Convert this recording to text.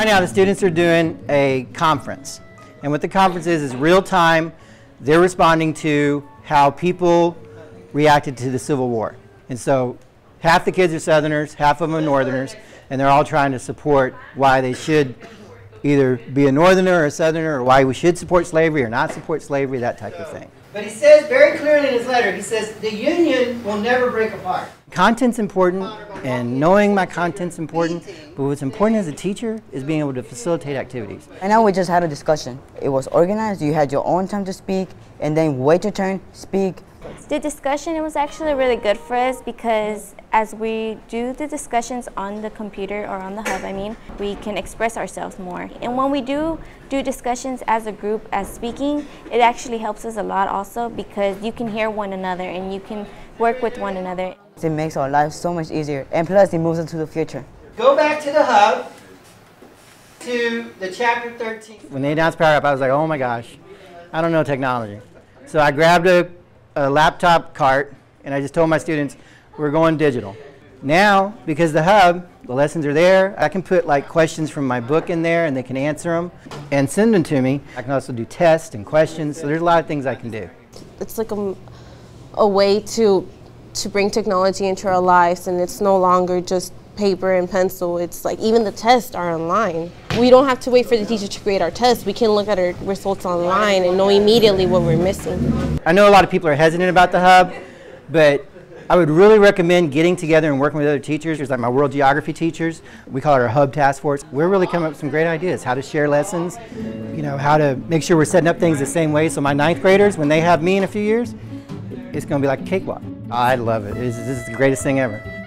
Right now, the students are doing a conference. And what the conference is, is real time, they're responding to how people reacted to the Civil War. And so half the kids are Southerners, half of them are Northerners, and they're all trying to support why they should either be a Northerner or a Southerner, or why we should support slavery or not support slavery, that type of thing. But he says very clearly in his letter, he says, the Union will never break apart. Content's important, and knowing my content's important, but what's important as a teacher is being able to facilitate activities. And now we just had a discussion. It was organized, you had your own time to speak, and then wait your turn, speak, the discussion it was actually really good for us because as we do the discussions on the computer or on the hub, I mean, we can express ourselves more. And when we do do discussions as a group, as speaking, it actually helps us a lot also because you can hear one another and you can work with one another. It makes our lives so much easier and plus it moves into the future. Go back to the hub to the chapter 13. When they announced Power Up, I was like, oh my gosh, I don't know technology. So I grabbed a a laptop cart, and I just told my students, we're going digital. Now, because the hub, the lessons are there, I can put like questions from my book in there and they can answer them and send them to me. I can also do tests and questions, so there's a lot of things I can do. It's like a, a way to, to bring technology into our lives and it's no longer just paper and pencil. It's like even the tests are online. We don't have to wait for the teacher to create our tests. We can look at our results online and know immediately what we're missing. I know a lot of people are hesitant about the hub, but I would really recommend getting together and working with other teachers, There's like my world geography teachers. We call it our hub task force. We're really coming up with some great ideas, how to share lessons, you know, how to make sure we're setting up things the same way. So my ninth graders, when they have me in a few years, it's going to be like a cakewalk. I love it. This is the greatest thing ever.